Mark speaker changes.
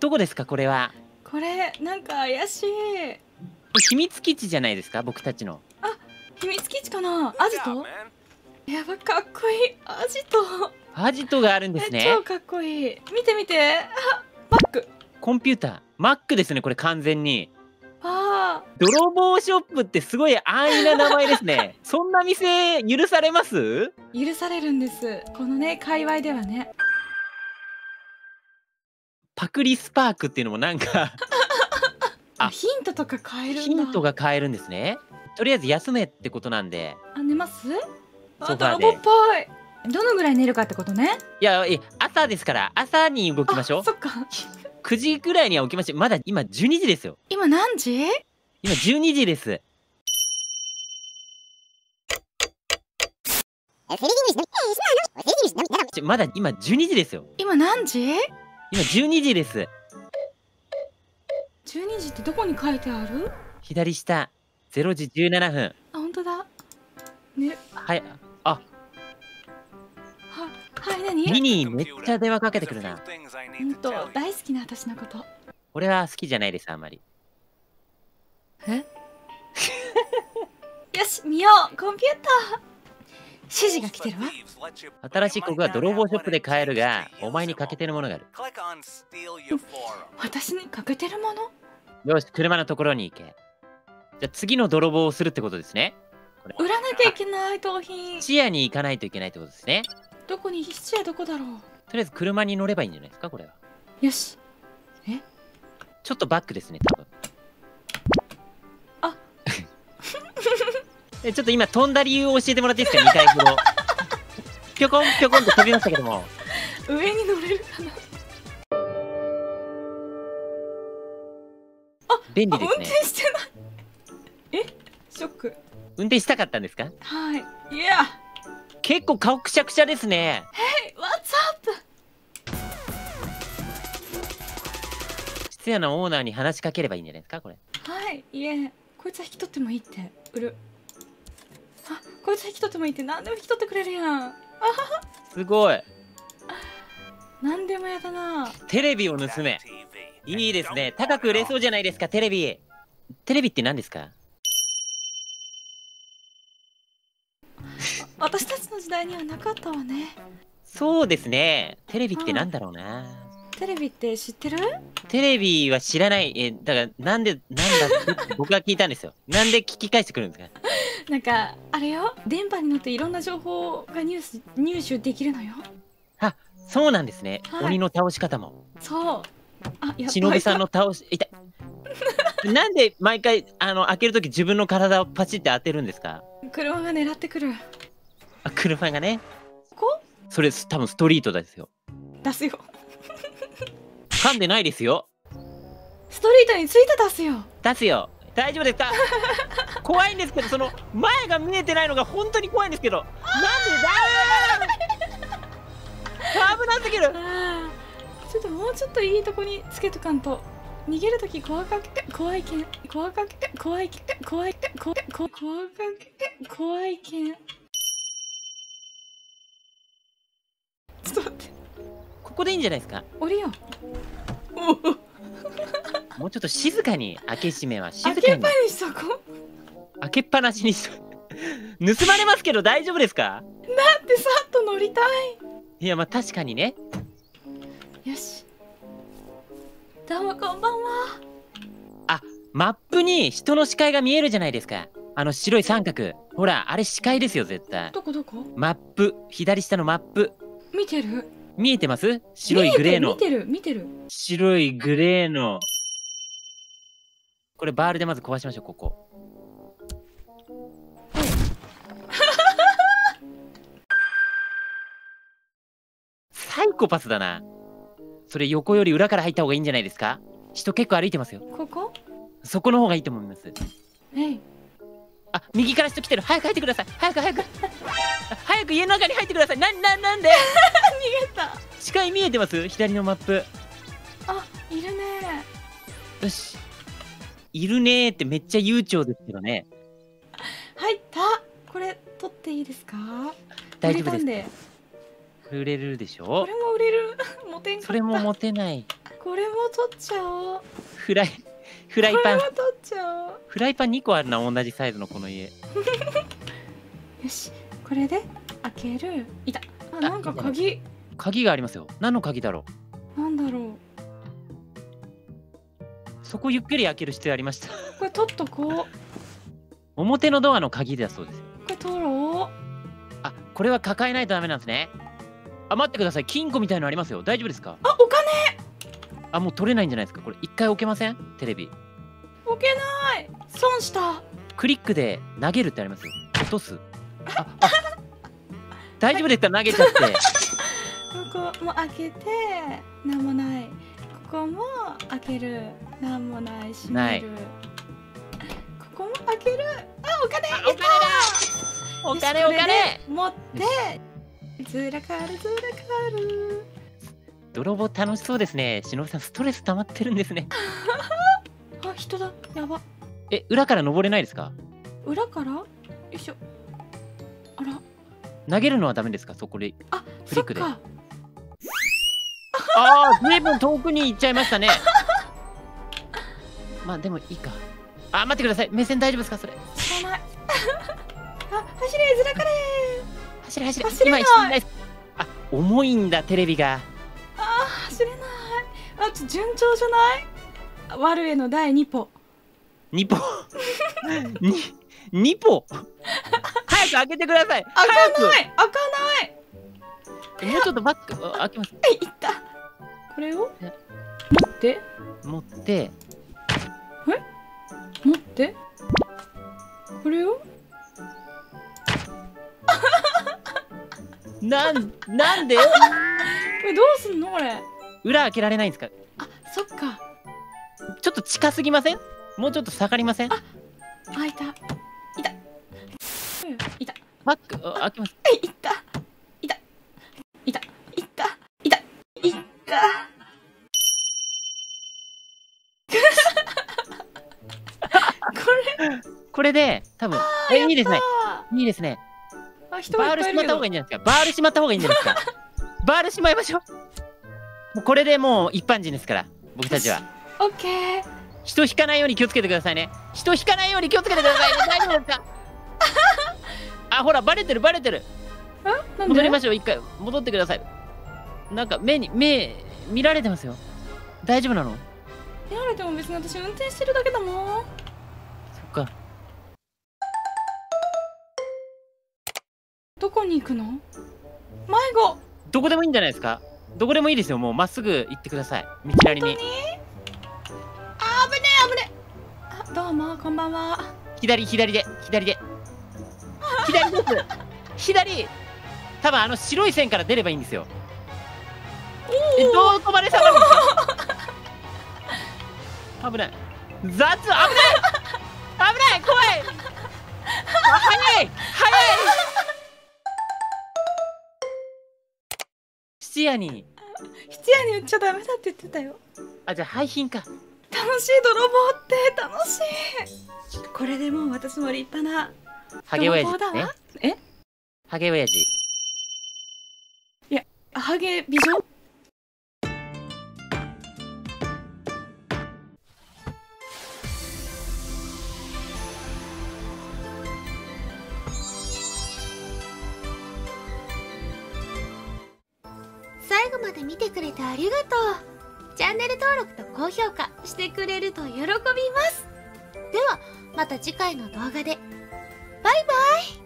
Speaker 1: どこですかこれは？
Speaker 2: これなんか怪しい。
Speaker 1: 秘密基地じゃないですか僕たちの。
Speaker 2: 秘密基地かな？アジト？やばかっこいい。アジト。
Speaker 1: アジトがあるんです
Speaker 2: え
Speaker 1: ね
Speaker 2: 超かっこいい。見て見て。あバッグ
Speaker 1: コンピューター。マックですねこれ完全に。
Speaker 2: あ。
Speaker 1: 泥棒ショップってすごい安易な名前ですね。そんな店許されます？
Speaker 2: ー許されるんです。このね界隈ではね
Speaker 1: パクリスパークっていうのもなんか あ
Speaker 2: ヒントとか変えるんだ。
Speaker 1: ヒントが買えるんですね。とりあえず休めってことなんで。
Speaker 2: あ寝ます？あ
Speaker 1: ソファーで。
Speaker 2: 泥棒っぽい。どのぐらい寝るかってことね。
Speaker 1: いやえ朝ですから朝に動きましょう。
Speaker 2: あそっか。
Speaker 1: 9時ぐらいには起きましょう。まだ今12時ですよ。
Speaker 2: 今何時？
Speaker 1: 今12時です。まだ今12時ですよ。
Speaker 2: 今何時？
Speaker 1: 今12時です。
Speaker 2: 12時ってどこに書いてある？
Speaker 1: 左下0時17分。
Speaker 2: あ本当だ。ね。
Speaker 1: はいあ。
Speaker 2: ははい何？
Speaker 1: ミニめっちゃ電話かけてくるな。
Speaker 2: 本当大好きな私のこと。
Speaker 1: 俺は好きじゃないですあんまり。
Speaker 2: え？よし見よう。コンピューター指示が来てるわ。
Speaker 1: 新しい曲が泥棒ショップで買えるがお前に欠けてるものがある。
Speaker 2: 私に欠けてるもの？
Speaker 1: よし車のところに行け。じゃあ次の泥棒をするってことですね。
Speaker 2: 売らなきゃいけない盗品。
Speaker 1: 視野に行かないといけないってことですね。
Speaker 2: どこに？質はどこだろう？
Speaker 1: とりあえず車に乗ればいいんじゃないですかこれは。
Speaker 2: よし。
Speaker 1: ちょっとバックですね多えちょっと今飛んだ理由を教えてもらっていいですか？2回ほど。ぴょこんぴょこんと飛びましたけども。
Speaker 2: 上に乗れるかな？あ運
Speaker 1: 便利ですね。
Speaker 2: 転してない。え？ショック。
Speaker 1: 運転したかったんですか？
Speaker 2: はい。いや。
Speaker 1: 結構顔くしゃくしゃですね。
Speaker 2: Hey what's up?
Speaker 1: 質屋のオーナーに話しかければいいんじゃないですかこれ。
Speaker 2: はい。いえ。こいつは引き取ってもいいって。売るあこいつは引き取ってもいいって何でも引き取ってくれるやん。
Speaker 1: すごい。
Speaker 2: 何でもやだな。
Speaker 1: テレビを盗め。いいですね。高く売れそうじゃないですかテレビ。テレビって何ですか？
Speaker 2: 私たちの時代にはなかったわね。
Speaker 1: そうですね。テレビってなんだろうな。
Speaker 2: テレビって知ってる？
Speaker 1: テレビは知らない。えだからなんでなんだって僕が聞いたんですよ。なんで聞き返してくるんですか？
Speaker 2: なんかあれよ？電波に乗っていろんな情報がニュース入手できるのよ。
Speaker 1: あそうなんですね、
Speaker 2: はい。
Speaker 1: 鬼の倒し方も。
Speaker 2: そう。あやっ
Speaker 1: 忍さんの倒し痛い。なんで毎回あの開けるとき自分の体をパチって当てるんですか？
Speaker 2: 車が狙ってくる。
Speaker 1: あ車がね。
Speaker 2: こ？
Speaker 1: それ多分ストリートですよ。
Speaker 2: 出すよ。
Speaker 1: 噛んでないですよ。
Speaker 2: ストリートについて出すよ。
Speaker 1: 出すよ大丈夫ですか？怖いんですけどその前が見えてないのが本当に怖いんですけどなんでだー！危なすぎる。
Speaker 2: ちょっともうちょっといいとこにつけとかんと。逃げるとき怖かけ怖いけん。怖かけ怖いけ怖いけ怖いけ怖いけん。ちょっと待って。
Speaker 1: ここでいいんじゃないですか？
Speaker 2: 降りよう
Speaker 1: もうちょっと静かに開け閉めは静かに。
Speaker 2: 開けっぱにしとこう。
Speaker 1: 開けっぱなしにしと 盗まれますけど大丈夫ですか？
Speaker 2: だってさっと乗りたい。
Speaker 1: いやまあ確かにね。
Speaker 2: よし。どうもこんばんは。
Speaker 1: マップに人の視界が見えるじゃないですか。あの白い三角。ほらあれ視界ですよ絶対。
Speaker 2: どこどこ？
Speaker 1: マップ。左下のマップ。
Speaker 2: 見てる。
Speaker 1: 見えてます？白いグレーの。
Speaker 2: 見てる見てる見てる。
Speaker 1: 白いグレーのこれバールでまず壊しましょうここ。サイコパスだな。それ横より裏から入った方がいいんじゃないですか？人結構歩いてますよ。
Speaker 2: ここ？
Speaker 1: そこの方がいいと思います。
Speaker 2: えい
Speaker 1: あ右から人来てる。早く入ってください。早く早く。あ 早く家の中に入ってください。なんなんなんで？
Speaker 2: 逃げた。
Speaker 1: 視界見えてます？左のマップ。
Speaker 2: あいるね。
Speaker 1: よしいるねーってめっちゃ悠長ですけどね。
Speaker 2: 入った。これ取っていいですか？
Speaker 1: 大丈夫です。
Speaker 2: で。
Speaker 1: 売れるでし
Speaker 2: こ
Speaker 1: ょ
Speaker 2: れも売れる。持てん
Speaker 1: それも持てない。
Speaker 2: これも取っちゃおう。
Speaker 1: フライフライパン。
Speaker 2: これも取っちゃおう。
Speaker 1: フライパン2個あるな同じサイズのこの家。
Speaker 2: よし。これで開ける。いた。あなんか鍵。
Speaker 1: 鍵がありますよ。何の鍵だろう？
Speaker 2: なんだろう
Speaker 1: そこゆっくり開ける必要ありました。
Speaker 2: これ取っとこう。
Speaker 1: 表のドアの鍵だそうですよ。
Speaker 2: これ取ろ
Speaker 1: あこれは抱えないとダメなんですね。あ待ってください。金庫みたいのありますよ。大丈夫ですか？
Speaker 2: うあお金。
Speaker 1: あもう取れないんじゃないですか？これ一回置けません？テレビ。
Speaker 2: 置けない。損した。
Speaker 1: クリックで投げるってありますよ。落とす。ああ大丈夫ですか投げちゃって。
Speaker 2: ここも開けて。なんもないここも開ける。なんもない閉める。ここも開ける。あお金！
Speaker 1: あお金だ！お金お金！
Speaker 2: 持ってずらかるずらかる
Speaker 1: 泥棒楽しそうですね。しのぶさんストレス溜まってるんですね。
Speaker 2: あ人だ。やば。
Speaker 1: え裏から登れないですか？
Speaker 2: 裏から？よいしょ。あら。
Speaker 1: 投げるのはダメですか？そこで
Speaker 2: あ
Speaker 1: クリックで。
Speaker 2: そっか
Speaker 1: ああ随分遠くに行っちゃいましたね。まあでもいいか。あ待ってください。目線大丈夫ですかそれ？
Speaker 2: 知らない。あ走れずらかれ
Speaker 1: 走れ走れ。
Speaker 2: 走れない。
Speaker 1: 今ないあ重いんだテレビが。
Speaker 2: あー走れない。あちょ順調じゃない？悪への第二歩。
Speaker 1: 2歩？に2歩？早く開けてください。
Speaker 2: 開かない。開かない。
Speaker 1: もうちょっとバックあ開けます。
Speaker 2: えいったこれを？
Speaker 1: え
Speaker 2: 持って。
Speaker 1: 持って。
Speaker 2: 持って？これを？
Speaker 1: なんなんで？
Speaker 2: これどうすんの？これ。
Speaker 1: 裏開けられないんですか？
Speaker 2: あそっか。
Speaker 1: ちょっと近すぎません？もうちょっと下がりません？
Speaker 2: あ開いた。いた。うんいた。
Speaker 1: バックあ開けます
Speaker 2: れ
Speaker 1: これで多分えいいですね。
Speaker 2: あ
Speaker 1: いいですね。
Speaker 2: あ人が
Speaker 1: バールしまった方がいいんじゃないですか。バールしまった方がいいんじゃないですか。バールしまいましょう。もうこれでもう一般人ですから僕たちは。
Speaker 2: オッケー。
Speaker 1: 人引かないように気をつけてくださいね。人引かないように気をつけてくださいね。大丈夫ですか？あほらバレてるバレてる。戻り
Speaker 2: で
Speaker 1: ましょう。一回戻ってください。なんか目に目見られてますよ。大丈夫なの？
Speaker 2: やられても別に私運転してるだけだもん。
Speaker 1: そっか
Speaker 2: どこに行くの？迷子。
Speaker 1: どこでもいいんじゃないですか？どこでもいいですよ。もうまっすぐ行ってください。道なりに。
Speaker 2: あ危ねえ危ねえ。あどうもこんばんは。
Speaker 1: 左左で左で。左です。左。多分あの白い線から出ればいいんですよ。えどこまで下がるんですか？危ない。雑危ない。危ない怖い。あ早い早い質屋に。
Speaker 2: 質屋に売っちゃダメだって言ってたよ。
Speaker 1: あじゃあ廃品か。
Speaker 2: 楽しい泥棒って楽しい。これでもう私も立派な
Speaker 1: ハゲ親父ね。
Speaker 2: え？
Speaker 1: ハゲ親父。
Speaker 2: ハゲ美女？
Speaker 3: ありがとう。チャンネル登録と高評価してくれると喜びます。ではまた次回の動画で。バイバイ。